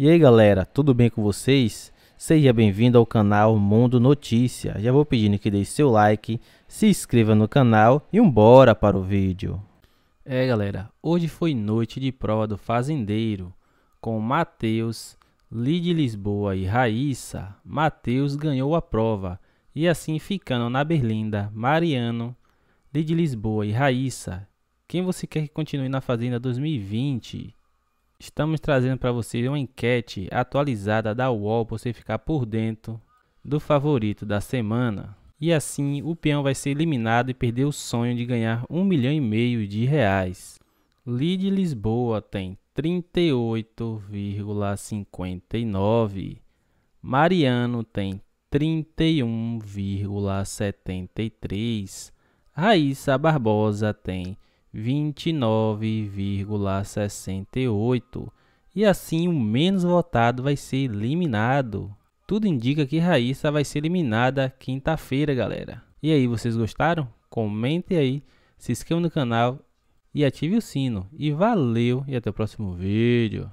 E aí galera, tudo bem com vocês? Seja bem-vindo ao canal Mundo Notícia. Já vou pedindo que deixe seu like, se inscreva no canal e um bora para o vídeo. É galera, hoje foi noite de prova do fazendeiro com Matheus, Lid Lisboa e Raíssa. Matheus ganhou a prova e assim ficando na berlinda Mariano, Lid Lisboa e Raíssa. Quem você quer que continue na Fazenda 2020? Estamos trazendo para você uma enquete atualizada da UOL para você ficar por dentro do favorito da semana. E assim o peão vai ser eliminado e perder o sonho de ganhar um milhão e meio de reais. Lid Lisboa tem 38,59. Mariano tem 31,73. Raíssa Barbosa tem 29,68 e assim o menos votado vai ser eliminado. Tudo indica que Raíssa vai ser eliminada quinta-feira, galera. E aí, vocês gostaram? Comentem aí, se inscreva no canal e ative o sino. E valeu e até o próximo vídeo.